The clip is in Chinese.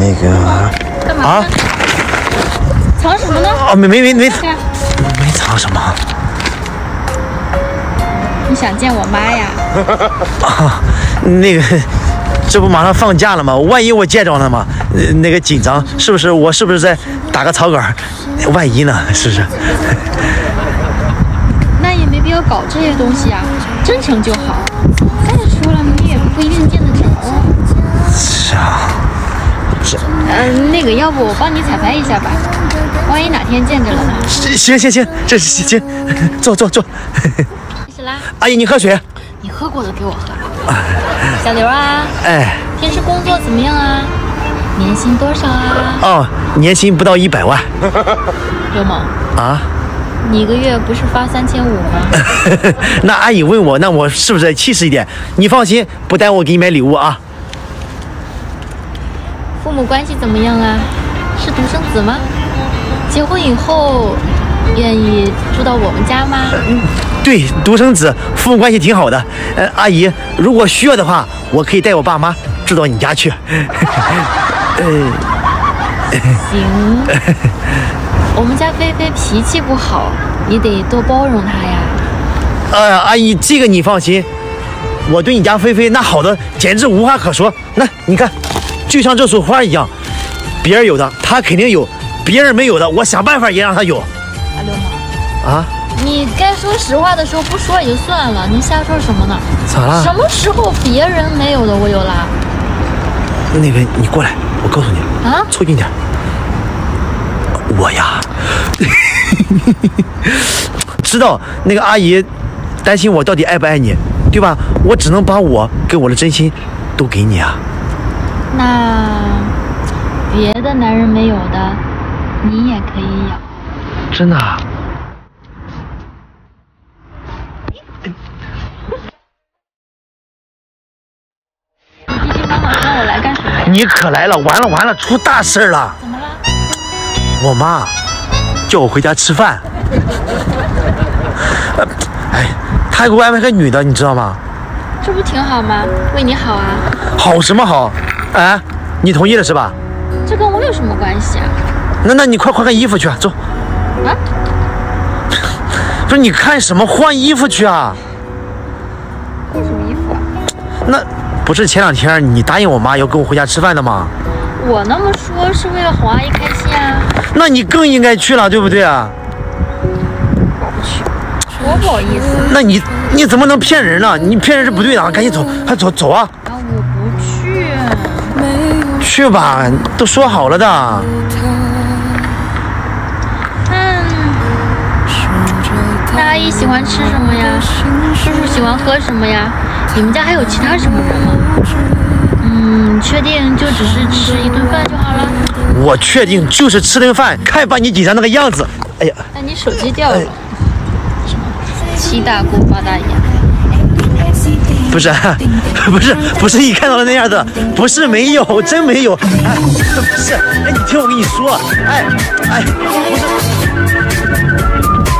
那个干嘛？啊藏什么呢？啊，没没没没看，没藏什么你想见我妈呀？啊，那个这不马上放假了吗？万一我见着了吗？呃那个紧张是不是？我是不是在打个草稿？万一呢？是不是？那也没必要搞这些东西啊，真诚就好。再说了，你也不一要不我帮你彩排一下吧，万一哪天见着了呢？行行行，这行行，坐坐坐。开始啦，阿姨，你喝水。你喝过的给我喝。小刘啊，哎，平时工作怎么样啊？年薪多少啊？哦，年薪不到一百万 刘猛，啊。你一个月不是发三千五吗？那阿姨问我，那我是不是气势一点？你放心，不耽误我给你买礼物啊。父母关系怎么样啊？是独生子吗？结婚以后愿意住到我们家吗？对，独生子，父母关系挺好的。呃，阿姨，如果需要的话，我可以带我爸妈住到你家去。呃行。我们家菲菲脾气不好，你得多包容她呀。呃，阿姨，这个你放心，我对你家菲菲那好的简直无话可说。那你看，就像这束花一样，别人有的他肯定有，别人没有的，我想办法也让他有。啊，流氓，啊？你该说实话的时候不说也就算了，你瞎说什么呢？咋了？什么时候别人没有的我有啦？那个，你过来，我告诉你，啊？凑近点。我呀，知道那个阿姨担心我到底爱不爱你，对吧？我只能把我跟我的真心都给你啊。那别的男人没有的，你也可以有。真的啊？你急急忙忙让我来干什么？你可来了，完了完了，出大事儿了！怎么了？我妈叫我回家吃饭。呃哎，她还给我安排个女的，你知道吗？这不挺好吗？为你好啊，好什么好？哎，你同意了是吧？这跟我有什么关系啊？那那你快换个衣服去，走。啊？不是你看什么？换衣服去啊！换什么衣服啊？那不是前两天你答应我妈要跟我回家吃饭的吗？我那么说是为了哄阿姨开心啊。那你更应该去了，对不对啊？我不去，多不好意思那你你怎么能骗人呢？你骗人是不对的啊！赶紧走，快走走啊！去。吧，都说好了的。那那阿姨喜欢吃什么呀？叔叔喜欢喝什么呀？你们家还有其他什么人吗？嗯，确定就只是吃一顿饭就好了？我确定就是吃顿饭，看把你紧张那个样子。哎呀，那你手机掉了。什么？七大姑八大姨。不是，不是，不是你看到的那样的，不是没有，真没有，哎、不是，哎，你听我跟你说，哎，哎，不是。